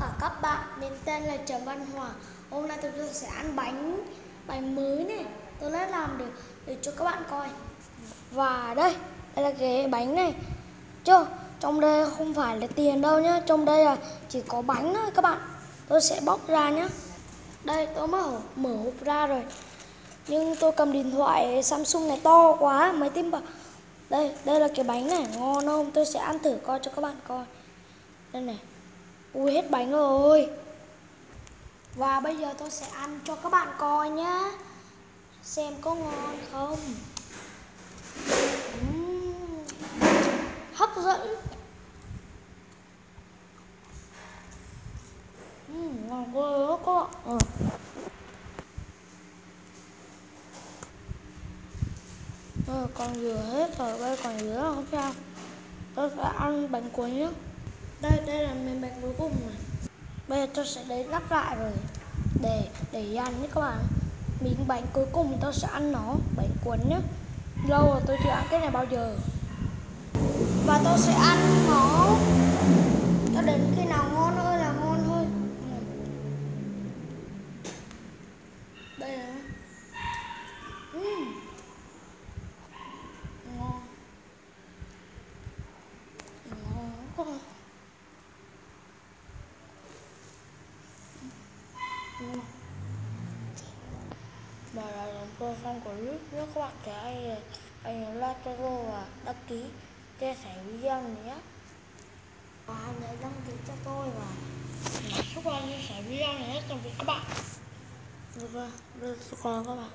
cả các bạn, mình tên là Trần Văn Hòa. Hôm nay tôi sẽ ăn bánh bánh mới này. Tôi đã làm được để cho các bạn coi. Và đây, đây là cái bánh này. Chưa, trong đây không phải là tiền đâu nhá, trong đây là chỉ có bánh thôi các bạn. Tôi sẽ bóc ra nhá. Đây, tôi mở mở hộp ra rồi. Nhưng tôi cầm điện thoại Samsung này to quá, máy tim bảo đây, đây là cái bánh này, ngon không? Tôi sẽ ăn thử coi cho các bạn coi. Đây này. Ui hết bánh rồi. Và bây giờ tôi sẽ ăn cho các bạn coi nhá. Xem có ngon không. Uhm, Hấp dẫn. Uhm, Ngon quá các bạn ừ. Ừ, còn dừa hết rồi, bây còn dừa không sao. Tôi sẽ ăn bánh cuốn nhé đây đây là miếng bánh cuối cùng mà bây giờ tôi sẽ đến lắp lại rồi. Để để ăn nhé các bạn. Miếng bánh cuối cùng tôi sẽ ăn nó. Bánh cuốn nhé. Lâu rồi tôi chưa ăn cái này bao giờ. Và tôi sẽ ăn nó cho đến khi nào ngon ơi là ngon thôi đây là uhm. ngon ngon quá mà là làm profile của clip nếu các bạn thấy hay anh nhấn like cho và đăng ký chia sẻ video này nhé. Và hãy đăng ký cho tôi và chúc anh chia sẻ video này hết tạm biệt các bạn. Được rồi, được rồi các bạn.